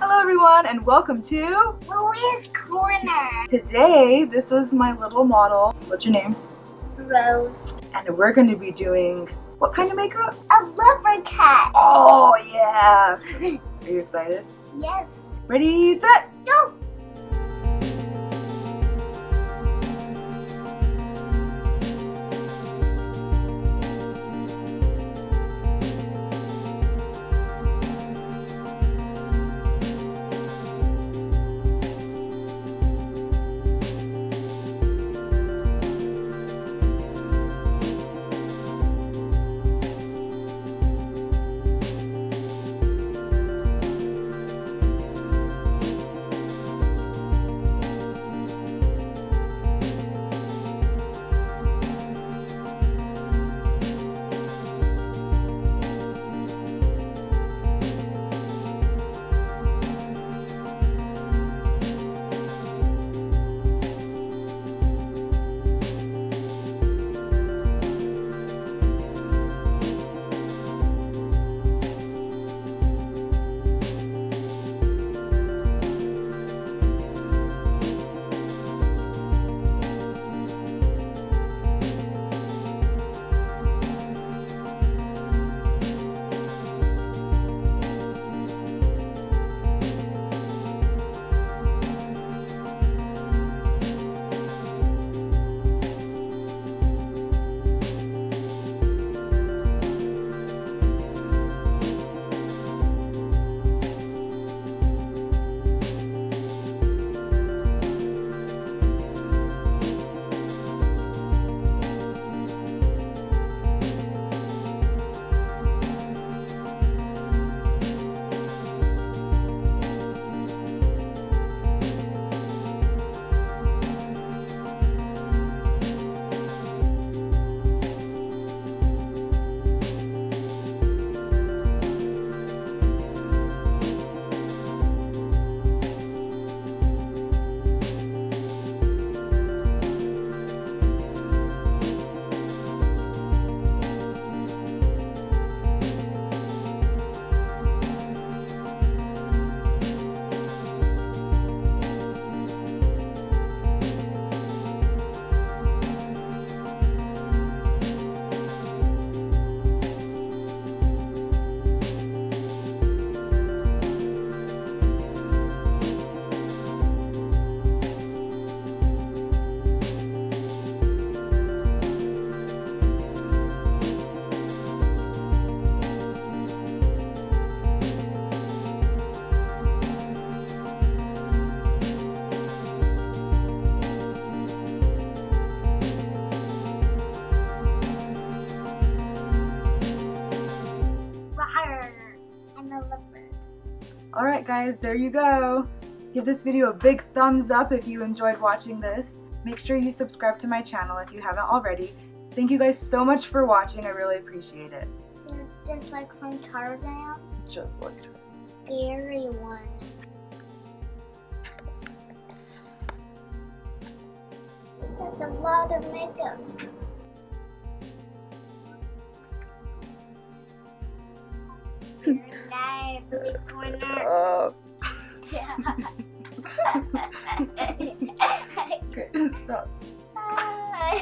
Hello everyone and welcome to Louie's Corner. Today this is my little model. What's your name? Rose. And we're going to be doing what kind of makeup? A leopard cat. Oh yeah! Are you excited? yes. Ready, set! Go. Alright guys, there you go. Give this video a big thumbs up if you enjoyed watching this. Make sure you subscribe to my channel if you haven't already. Thank you guys so much for watching. I really appreciate it. Just like from Tarzan. Just like Scary one. That's a lot of makeup. Nice, Louie's Corner. Oh, Yeah. okay. So, Hi.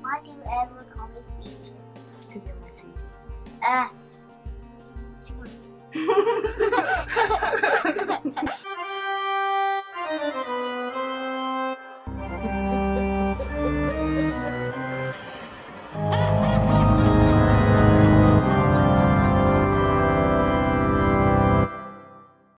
Why do you ever call me sweetie? because you're my sweetie. Ah.